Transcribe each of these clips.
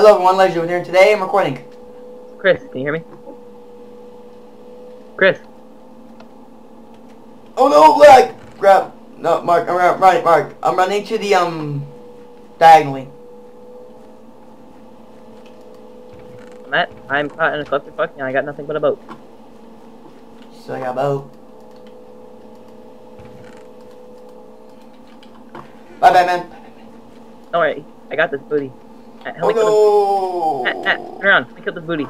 Hello everyone, Legend here. Today I'm recording. Chris, can you hear me? Chris, Oh no, lag! Grab. No, Mark, I'm run- running, Mark. I'm running to the, um, diagonally. Matt, I'm caught in a clusterfuck and I got nothing but a boat. So I got a boat. Bye, Batman. Don't worry, I got this booty. Help Oh me no! Turn around, let me kill this booty.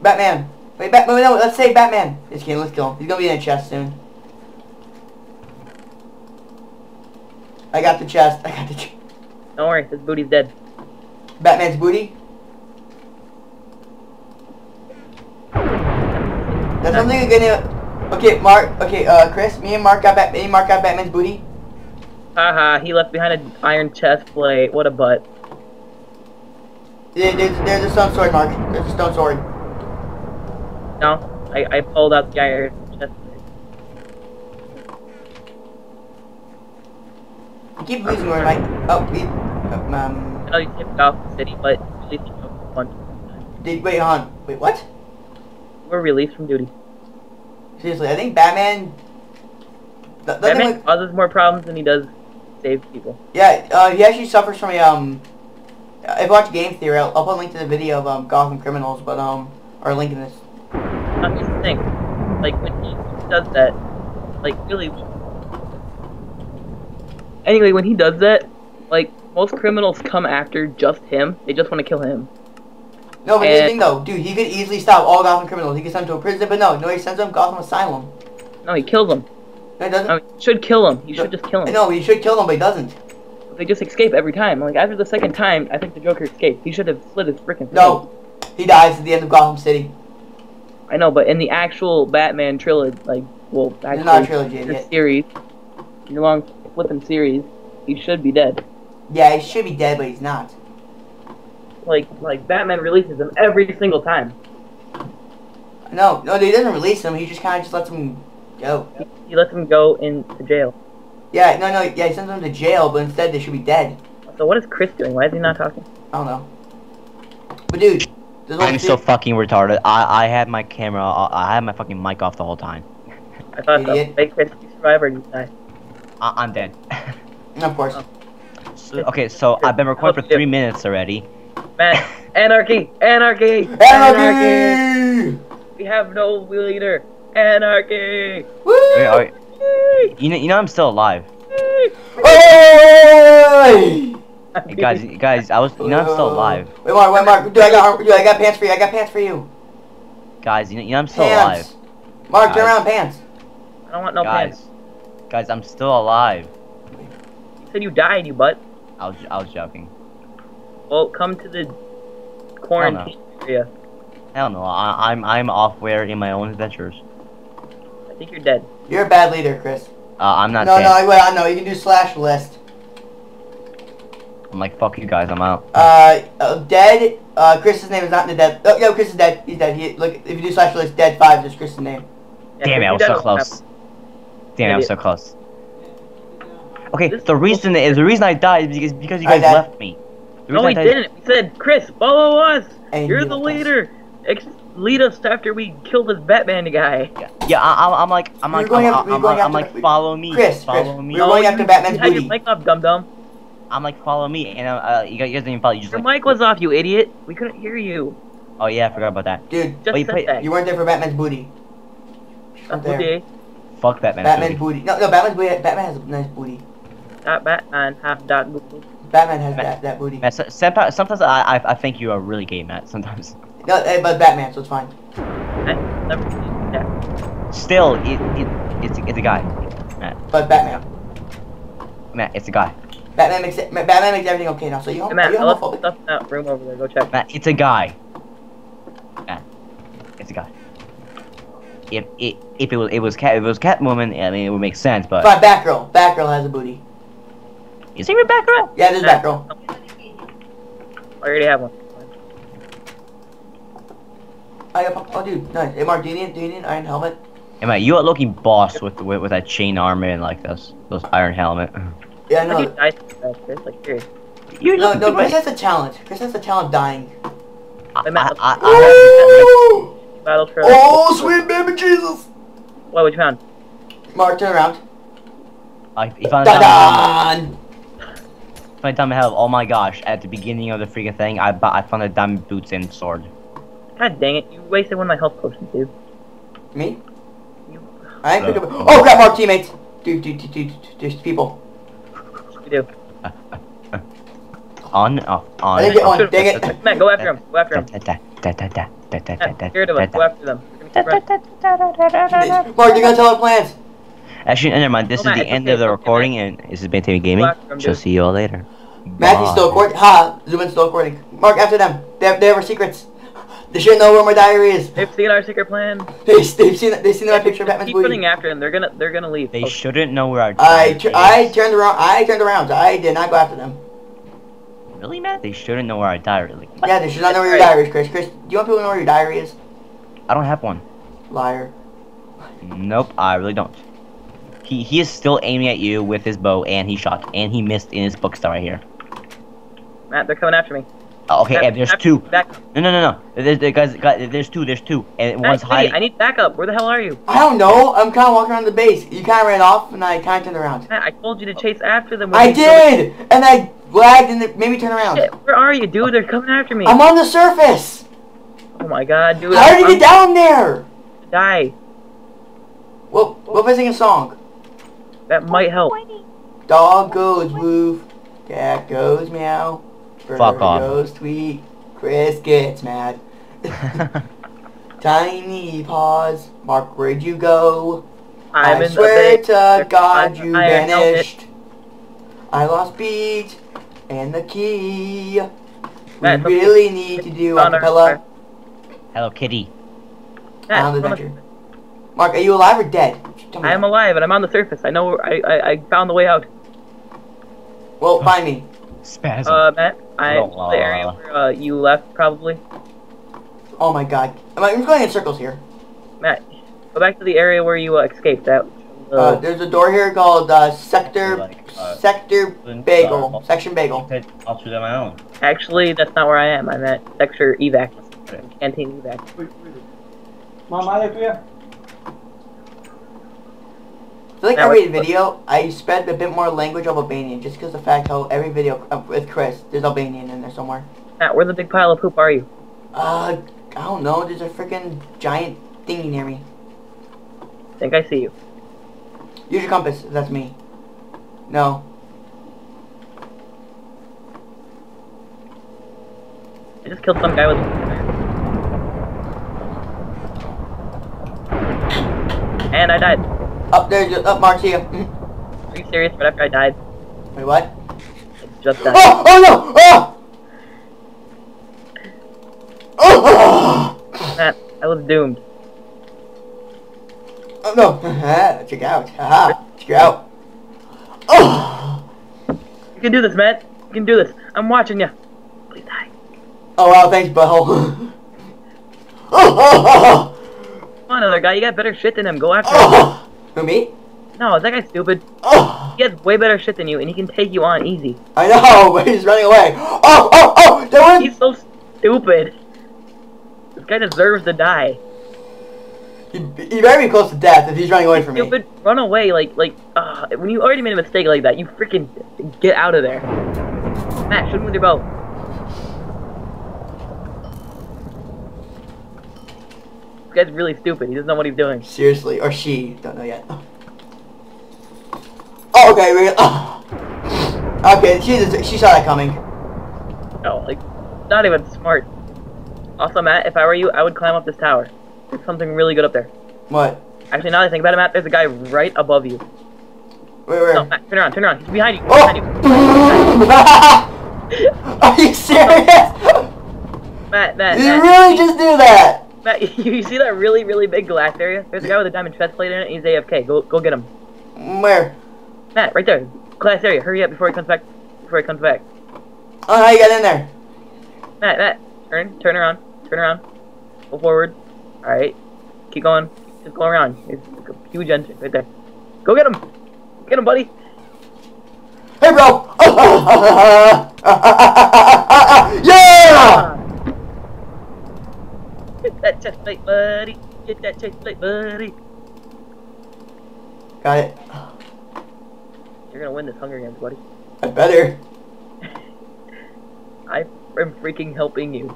Batman. Wait, Batman. no, let's save Batman. Just kidding, let's kill him. He's gonna be in a chest soon. I got the chest. I got the chest. Don't worry, this booty's dead. Batman's booty. That's something you're gonna. Okay, Mark. Okay, uh, Chris. Me and Mark got Bat. Me and Mark got Batman's booty. Haha, he left behind an iron chest plate. What a butt. There- There's, there's a stone sword, Mark. There's a stone sword. No, I, I pulled out the iron chest plate. I keep losing where my. Oh, we. Um. I know you tipped off the city, but you know one. Did wait on. Wait, what? Were released from duty. Seriously, I think Batman. Batman causes more problems than he does save people. Yeah, uh, he actually suffers from a, um, if you watch Game Theory, I'll, I'll put a link to the video of, um, Gotham Criminals, but, um, or a link in this. Not just thing. Like when he does that, like really. Anyway, when he does that, like most criminals come after just him. They just want to kill him. No, but here's the thing though, dude, he could easily stop all Gotham criminals. He could send them to a prison, but no, no, he sends them to Gotham Asylum. No, he kills them. No, he doesn't. Oh, no, he should kill him. You should just kill him. No, he should kill them, but he doesn't. They just escape every time. Like after the second time, I think the Joker escaped. He should have slit his freaking. No, he dies at the end of Gotham City. I know, but in the actual Batman trilogy, like, well, actually, not a trilogy the series, your long flipping series, he should be dead. Yeah, he should be dead, but he's not. Like, like Batman releases him every single time. No, no, he doesn't release him. He just kind of just lets him go. He, he lets him go into jail. Yeah, no, no, yeah, he sends them to jail, but instead they should be dead. So what is Chris doing? Why is he not talking? I don't know. But dude, this I'm so fucking retarded. I I had my camera. Uh, I had my fucking mic off the whole time. I thought so. Idiot. Hey Chris, you survive or you die? I, I'm dead. Of course. Oh. So- okay, so I've been recording for three minutes already. Matt, anarchy, anarchy, Anarchy! We have no leader. Anarchy. Woo! Wait, are, you know, you know I'm still alive. Oi! Hey, guys, guys, I was, you know I'm still uh, alive. Wait, Mark, wait, Mark. Dude, I got, dude, I got pants for you. I got pants for you. Guys, you know, you know I'm still alive. Pants. Mark, turn around, pants. I don't want no guys, pants. guys, I'm still alive. You said you died, you butt. I was, I was joking. Well, come to the quarantine area. Hell no, I, I'm, I'm off where in my own adventures. I think you're dead. You're a bad leader, Chris. Uh, I'm not no, dead. no, wait, I know. You can do slash list. I'm like, fuck you guys, I'm out. Uh, uh, dead. Uh, Chris's name is not in the dead. Oh, no, Chris is dead. He's dead. He, look, if you do slash list, dead five is Chris's name. Yeah, Damn it, I you're was so close. Damn it, I was so close. Okay, This- the reason is the reason I died is because because you guys left me. No, reason we didn't. We said, Chris, follow us. And You're the leader. us. Leader. Ex- lead us after we kill this Batman guy. Yeah, yeah I, I'm, I'm like, I'm like, going I'm, after- I'm, going I'm, like, follow me, Chris, follow Chris, me. we were going after Batman's you had your mic off, dum dum. I'm like, follow me, and uh, uh, you guys didn't follow. You just Your like, mic was off, you idiot. We couldn't hear you. oh yeah, I forgot about that. Dude, Just Wait, said wait, that. you weren't there for Batman's booty. Up there. Okay. Fuck Batman. Batman's booty. No, no, Batman's booty. Batman has a nice booty. Dot Batman half dot Google. Batman has Ma- that, that booty. Matt, sometimes, sometimes I, I, I think you are really gay, Matt. Sometimes. No, eh, but Batman, so it's fine. I never seen that. Still, it, it, it's, it's a guy. Matt, But Batman. Matt, it's a guy. Batman makes it, Batman makes everything okay now. So you, Hey, are Matt, you I left stuff in that room over there. Go check. Matt, it's a guy. Matt, it's a guy. If it, if it was, it was cat, if it was Catwoman, I mean, it would make sense. But But Batgirl. Batgirl has a booty. is he Rebecca? Yeah, this is Matt, Batgirl. I already have one. Oh, yeah, oh, dude, nice. Hey, Mark, do you need, do you need an iron helmet? Am I? you are looking boss with, with with that chain armor and like those those iron helmet. Yeah, I How did you know. die so? Like, serious. You No, look no, at Chris has a challenge. Chris has a challenge dying. I, I'm at- I, I, I Ooh! Battle for. Oh, sweet baby Jesus! What? What you found? Mark, turn around. I, if I found Dun-dun! if I found my health, oh my gosh! At the beginning of the freaking thing, I I found a diamond boots and sword. God dang it! You wasted one of my health potions, dude. Me? You. I ain't pick Uh, up. Oh crap, Mark, teammates! Dude, dude, dude, dude, dude, there's people. You do. On, off, on. I didn't get one, dang it. Matt, go after him. Go after him. Da, da, da, da, da, da, da, da, Matt, da, scared of us. da, Go after them. da, We're gonna da, keep da, da, da, da, da, da. Mark, you're gonna tell our plans. Actually, never mind. This Oh, is Matt, the it's end okay, of the it's okay, recording, and this has been Timmy Gaming. Go after him, Shall dude. see you all later. Matthew's still Bye. recording. Ha! Zuman's still recording. Mark, after them. They have, they have our secrets. They should know where my diary is. They've seen our secret plan. They, they've seen they've seen my picture of Batman's Keep booty. running after them. They're gonna they're gonna leave. They Oh, shouldn't know where our. I, diary tu- is. I turned around. I turned around. I did not go after them. Really, Matt? They shouldn't know where our diary is. Like. Yeah, they should not know where your diary is, Chris. Chris, do you want people to know where your diary is? I don't have one. Liar. Nope, I really don't. He he is still aiming at you with his bow, and he shot, and he missed in his bookstore right here. Matt, they're coming after me. Oh, okay, Matt, and there's Matt, two. Back. No, no, no, no. There's, there, guys, guys, there's two. There's two, and Matt, one's hey, hiding. I need backup. Where the hell are you? I don't know. I'm kind of walking around the base. You kind of ran off, and I kind of turned around. Matt, I told you to chase after them. I they- did, and I lagged, and it made me turn around. Shit, where are you, dude? They're coming after me. I'm on the surface. Oh my god, dude. How did you get down there? Die. Well, what if I sing a song? That might help. Dog goes woof, cat goes meow, bird Fuck off. goes tweet, Chris gets mad. Tiny paws, Mark, where'd you go? I'm I in swear the to base. God I'm you iron helmet. vanished. I lost beat and the key. We Matt, something- really need to do Honor. acapella Hello, Kitty. Matt, on the I'm on adventure. Mark, are you alive or dead? I am alive and I'm on the surface. I know. I I, I found the way out. Well, find me. Spasm. Uh, Matt, I Oh, the area where uh, you left probably. Oh my God, I'm, I'm going in circles here. Matt, go back to the area where you uh, escaped. That. Uh, Uh, there's a door here called uh, Sector Like, uh, Sector Bagel. uh, Section Bagel. I'll shoot on my own. actually, that's not where I am. I'm at sector evac, canteen evac. Mom, I like you. Feel like every video, I spread a bit more language of Albanian, just because the fact how every video uh, with Chris, there's Albanian in there somewhere. Matt, where the big pile of poop are you? Uh, I don't know, there's a freaking giant thingy near me. I think I see you. Use your compass, that's me. No. I just killed some guy with. A And I died. Up there's your, up Mark's here. Mhm. Are you serious? Right after I died, Wait, what? Just died. Oh, oh no! Oh! Oh! Matt, I was doomed. Oh no! Check out. Haha. Check out. Oh! You can do this, Matt. You can do this. I'm watching you. Please die. Oh wow, thanks, butthole. oh, oh, Come on, other guy. You got better shit than him. Go oh, after him. Who, me? No, is that guy stupid? Oh! He has way better shit than you, and he can take you on easy. I know, but he's running away. Oh, oh, oh! That one! He's so stupid. This guy deserves to die. He, he better be close to death if he's running away from me. Stupid, run away. Like, like, uh, when you already made a mistake like that, you freaking get out of there. Matt, shoot him with your bow. Guy's really stupid. He doesn't know what he's doing. Seriously, or she. Don't know yet. Oh, okay, we oh. Okay, she, she saw that coming. No, like, not even smart. Also, Matt, if I were you, I would climb up this tower. There's something really good up there. What? Actually, now that I think about it, Matt, there's a guy right above you. Wait, where? No, Matt, turn around, turn around. He's behind you. He's behind you. Oh! Are you serious? Matt, Matt, Did you really just do that? Matt, you see that really, really big glass area? There's a guy with a diamond chest plate in it, and he's AFK. Go, go get him. Where? Matt, right there. Glass area. Hurry up before he comes back. Before he comes back. Oh, how you got in there? Matt, Matt, turn, turn around, turn around. Go forward. All right. Keep going. Just go around. There's a huge entrance right there. Go get him. Get him, buddy. Hey, bro! Yeah! Get that chest plate, buddy. Get that chest plate, buddy. Got it. You're gonna win this Hunger Games, buddy. I better. I am freaking helping you.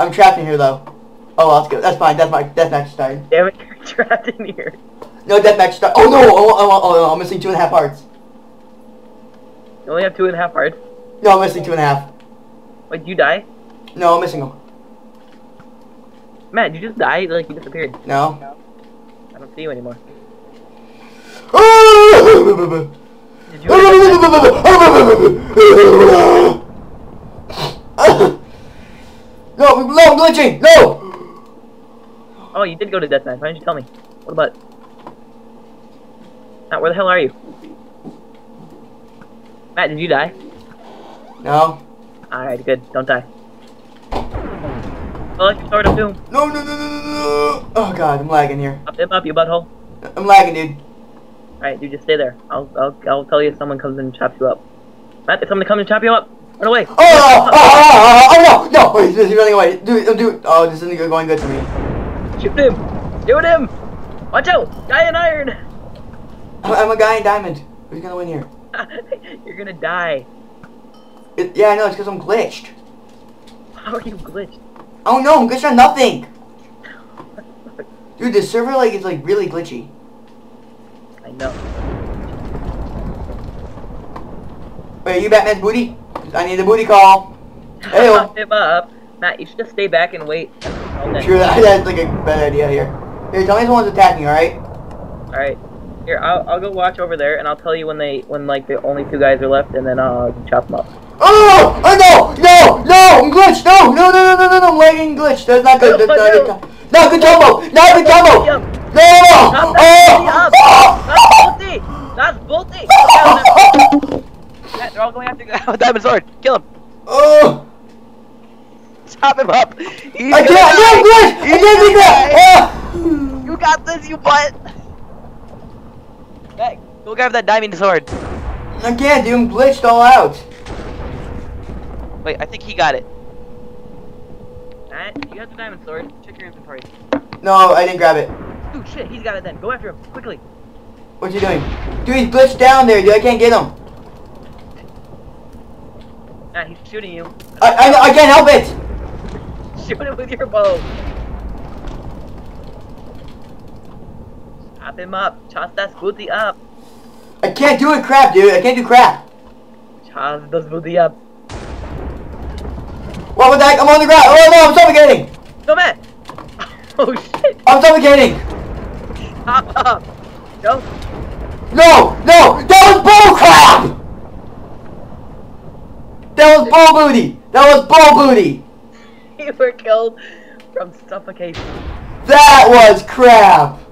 I'm trapped in here though. Oh, that's good. That's fine. That's my deathmatch starting. Damn it, you're trapped in here. No deathmatch start. Oh no! Oh, oh, oh, oh, I'm missing two and a half hearts. You only have two and a half hearts. No, I'm missing two and a half. Wait, did you die? No, I'm missing them. Matt, did you just die? Like you disappeared. No. I don't see you anymore. no, Did you? no, I'm glitching. No. Oh, you did go to deathmatch. Why didn't you tell me? What about? Matt, where the hell are you? Matt, did you die? No. Alright, good. Don't die. Oh, like Sword of Doom. No, no, no, no, no, no. Oh god, I'm lagging here. Up him up, you butthole. I'm lagging, dude. Alright, dude, just stay there. I'll, I'll, I'll tell you if someone comes and chops you up. Matt, if someone comes and chop you up, run away. Oh, oh, oh, oh, oh, no, no, wait, he's running away. Dude, dude, oh, this isn't going good for me. Shoot him! Shoot him! Watch out! Guy in iron! I'm, I'm a guy in diamond. Who's gonna win here? You're gonna die. It, yeah, I know, it's because I'm glitched. How are you glitched? Oh no, I'm glitched on nothing. Dude, this server like is like really glitchy. I know. Wait, are you Batman's booty? I need a booty call. Hey, him up. Matt, you should just stay back and wait. Sure, that, that's like a bad idea here. Here, tell me if someone's attacking, alright? Alright. Here, I'll, I'll go watch over there, and I'll tell you when they when like the only two guys are left, and then I'll chop them up. Oh! Oh no! No! I'm glitched! No! No! No! No! No! No! no I'm lagging glitched. That's not good. That's not good. No. Not good combo! Not good combo! No! Oh! up! That's bolty! That's bolty! Matt, they're all going after the diamond sword. Kill him. Oh! Chop him up. He's I can't! No, glitched! I can't do that! Ah! You got this, you butt. Matt, go grab that diamond sword. I can't, dude. I'm glitched all out. Wait, I think he got it. Matt, you have the diamond sword. Check your inventory. No, I didn't grab it. Dude, shit, he's got it then. Go after him, quickly. What's he doing? Dude, he's glitched down there, dude. I can't get him. Matt, he's shooting you. I, I, I can't help it. Shoot him with your bow. Chop him up. Chop that booty up. I can't do it, crap, dude. I can't do crap. Chop this booty up. What was that? I'm on the ground. Oh no, I'm suffocating. No, Matt. Oh shit. I'm suffocating. Chop up. Go. No, no, that was bull crap. That was bull booty. That was bull booty. You were killed from suffocation. That was crap.